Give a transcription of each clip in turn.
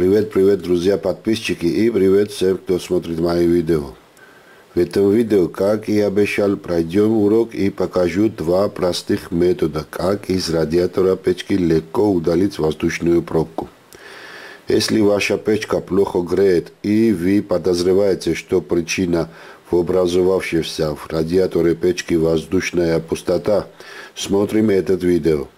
Привет, привет, друзья, подписчики и привет всем, кто смотрит мои видео. В этом видео, как и обещал, пройдем урок и покажу два простых метода, как из радиатора печки легко удалить воздушную пробку. Если ваша печка плохо греет и вы подозреваете, что причина в образовавшейся в радиаторе печки воздушная пустота, смотрим этот видео.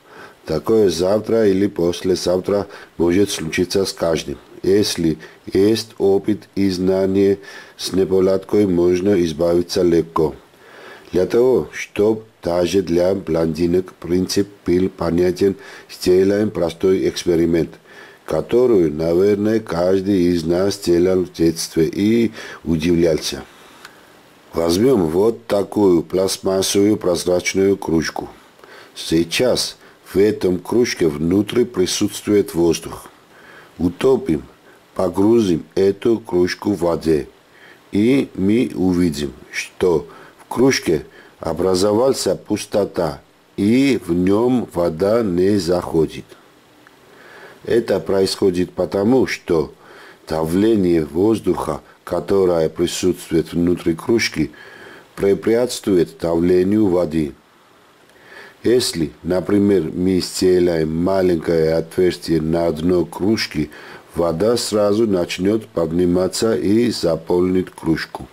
Такое завтра или послезавтра может случиться с каждым. Если есть опыт и знания, с неполадкой можно избавиться легко. Для того, чтобы даже для блондинок принцип был понятен, сделаем простой эксперимент – которую, наверное, каждый из нас делал в детстве и удивлялся. Возьмем вот такую пластмассовую прозрачную кружку. Сейчас в этом кружке внутри присутствует воздух. Утопим, погрузим эту кружку в воде, и мы увидим, что в кружке образовался пустота, и в нем вода не заходит. Это происходит потому, что давление воздуха, которое присутствует внутри кружки, препятствует давлению воды. Если, например, мы сделаем маленькое отверстие на дно кружки, вода сразу начнет подниматься и заполнит кружку.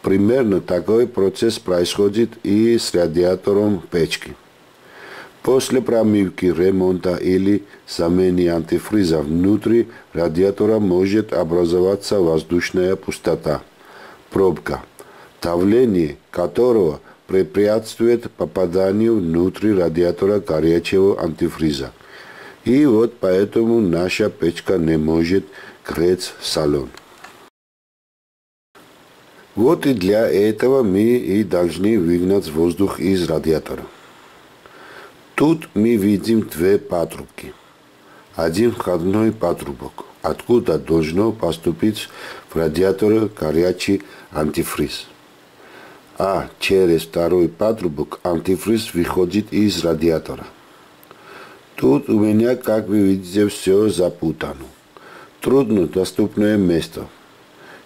Примерно такой процесс происходит и с радиатором печки. После промывки, ремонта или замены антифриза внутри радиатора может образоваться воздушная пустота, пробка, давление которого препятствует попаданию внутрь радиатора горячего антифриза. И вот поэтому наша печка не может греть салон. Вот и для этого мы и должны выгнать воздух из радиатора. Тут мы видим две патрубки. Один входной патрубок, откуда должно поступить в радиатор горячий антифриз. А через второй патрубок антифриз выходит из радиатора. Тут у меня, как вы видите, все запутано. Трудно доступное место.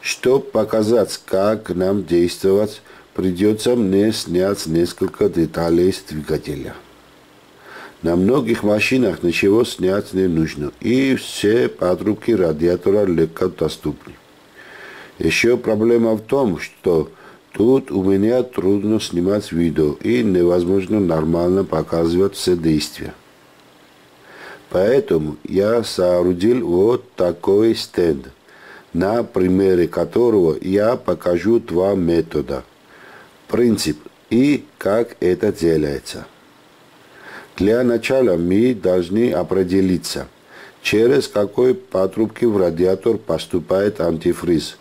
Чтобы показать, как нам действовать, придется мне снять несколько деталей с двигателя. На многих машинах ничего снять не нужно, и все подрубки радиатора легко доступны. Еще проблема в том, что тут у меня трудно снимать видео и невозможно нормально показывать все действия. Поэтому я соорудил вот такой стенд, на примере которого я покажу два метода, принцип и как это делается. Для начала мы должны определиться, через какой патрубки в радиатор поступает антифриз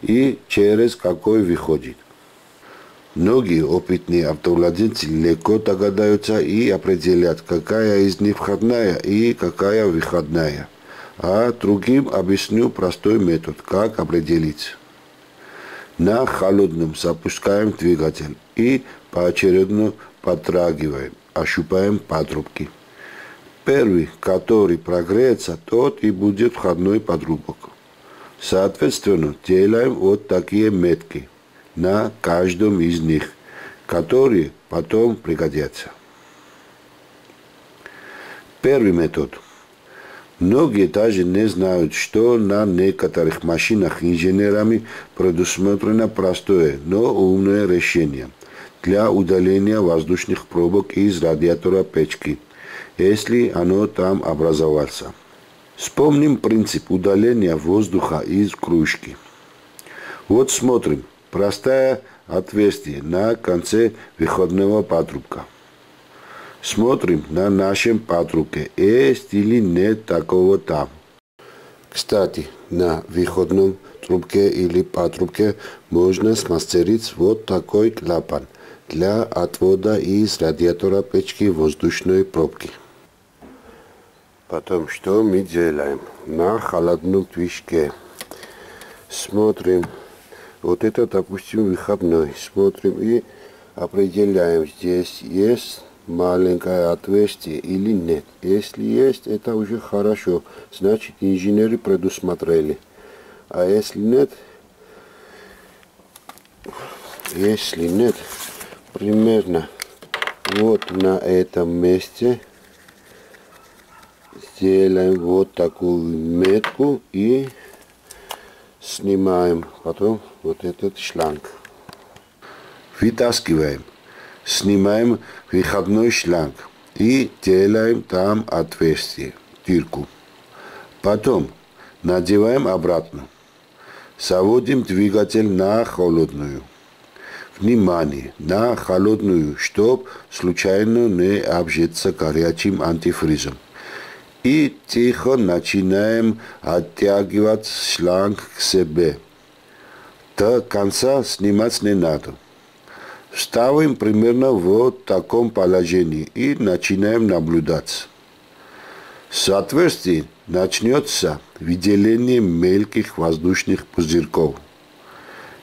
и через какой выходит. Многие опытные автовладельцы легко догадаются и определят, какая из них входная и какая выходная. А другим объясню простой метод, как определить. На холодном запускаем двигатель и поочередно потрагиваем ощупаем патрубки. Первый, который прогреется, тот и будет входной подрубок. Соответственно, делаем вот такие метки на каждом из них, которые потом пригодятся. Первый метод. Многие даже не знают, что на некоторых машинах инженерами предусмотрено простое, но умное решение – для удаления воздушных пробок из радиатора печки, если оно там образовался. Вспомним принцип удаления воздуха из кружки. Вот смотрим. Простое отверстие на конце выходного патрубка. Смотрим на нашем патрубке, есть или нет такого там. Кстати, на выходном трубке или патрубке можно смастерить вот такой клапан – для отвода из радиатора печки воздушной пробки. Потом что мы делаем? На холодном движке смотрим. Вот это, допустим, выходной. Смотрим и определяем. Здесь есть маленькое отверстие или нет. Если есть, это уже хорошо. Значит, инженеры предусмотрели. А если нет, если нет, примерно вот на этом месте сделаем вот такую метку и снимаем потом вот этот шланг. Вытаскиваем, снимаем выходной шланг и делаем там отверстие, дырку. Потом надеваем обратно. Заводим двигатель на холодную. Внимание, на холодную, чтобы случайно не обжечься горячим антифризом. И тихо начинаем оттягивать шланг к себе. До конца снимать не надо. Ставим примерно в таком положении и начинаем наблюдать. С отверстий начнется выделение мелких воздушных пузырьков.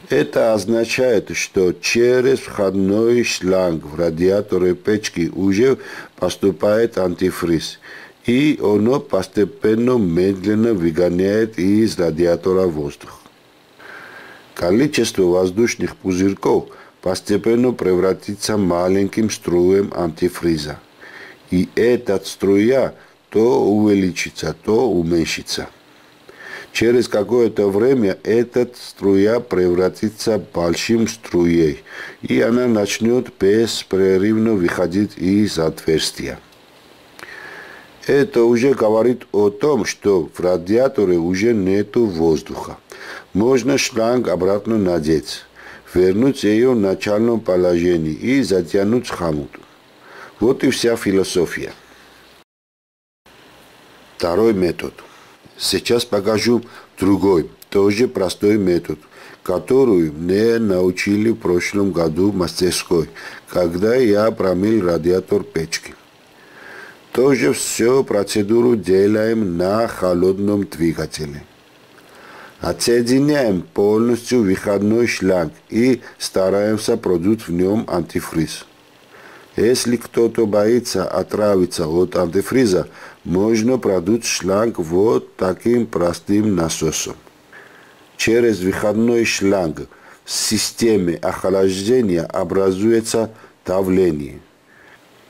Это означает, что через входной шланг в радиаторе печки уже поступает антифриз, и оно постепенно медленно выгоняет из радиатора воздух. Количество воздушных пузырьков постепенно превратится маленьким струем антифриза. И эта струя то увеличится, то уменьшится. Через какое-то время эта струя превратится большим струей, и она начнет беспрерывно выходить из отверстия. Это уже говорит о том, что в радиаторе уже нет воздуха. Можно шланг обратно надеть, вернуть ее в начальном положении и затянуть хомут. Вот и вся философия. Второй метод. Сейчас покажу другой, тоже простой метод, который мне научили в прошлом году в мастерской, когда я промыл радиатор печки. Тоже все процедуру делаем на холодном двигателе. Отсоединяем полностью выходной шланг и стараемся продуть в нем антифриз. Если кто-то боится отравиться от антифриза, можно продуть шланг вот таким простым насосом. Через выходной шланг в системе охлаждения образуется давление.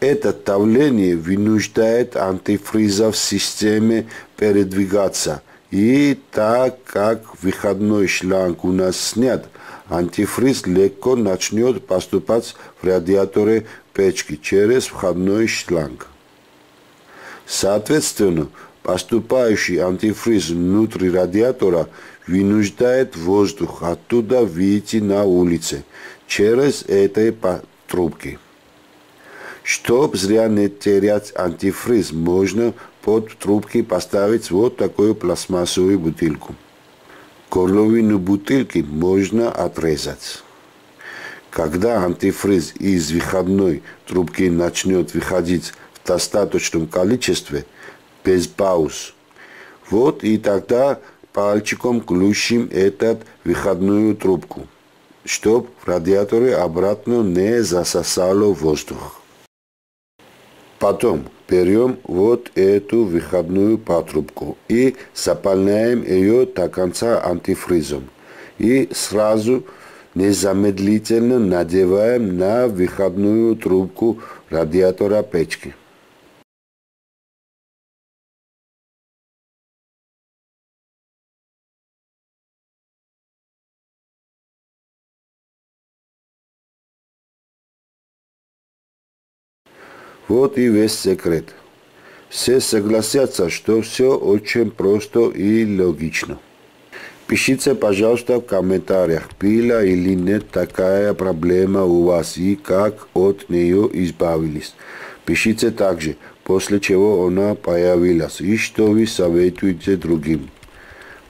Это давление вынуждает антифриза в системе передвигаться. И так как выходной шланг у нас снят, антифриз легко начнет поступать в радиаторы печки через входной шланг. Соответственно, поступающий антифриз внутри радиатора вынуждает воздух оттуда выйти на улице через этой трубки. Чтобы зря не терять антифриз, можно под трубки поставить вот такую пластмассовую бутылку. Горловину бутылки можно отрезать. Когда антифриз из выходной трубки начнет выходить в достаточном количестве, без пауз, вот и тогда пальчиком ключим эту выходную трубку, чтобы в радиаторе обратно не засосало воздух. Потом берем вот эту выходную патрубку и заполняем ее до конца антифризом. И сразу незамедлительно надеваем на выходную трубку радиатора печки. Вот и весь секрет. Все согласятся, что все очень просто и логично. Пишите, пожалуйста, в комментариях, была или нет такая проблема у вас и как от нее избавились. Пишите также, после чего она появилась и что вы советуете другим.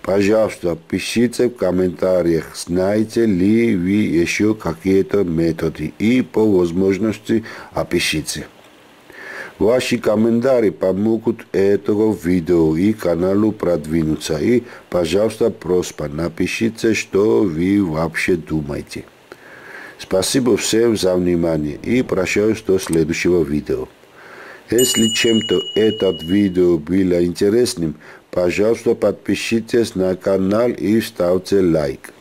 Пожалуйста, пишите в комментариях, знаете ли вы еще какие-то методы и по возможности опишите. Ваши комментарии помогут этому видео и каналу продвинуться. И, пожалуйста, просьба, напишите, что вы вообще думаете. Спасибо всем за внимание и прощаюсь до следующего видео. Если чем-то этот видео было интересным, пожалуйста подпишитесь на канал и ставьте лайк.